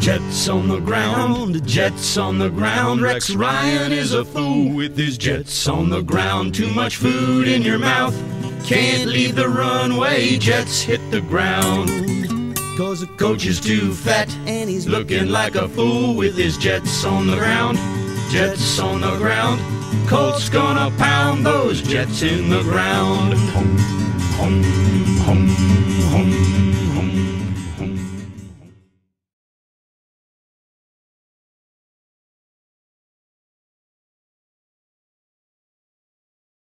Jets on the ground, Jets on the ground. Rex Ryan is a fool with his Jets on the ground. Too much food in your mouth, can't leave the runway. Jets hit the ground. Cause the coach is too fat and he's looking like a fool with his Jets on the ground. Jets on the ground. Colts gonna pound those Jets in the ground. Hum, hum, hum.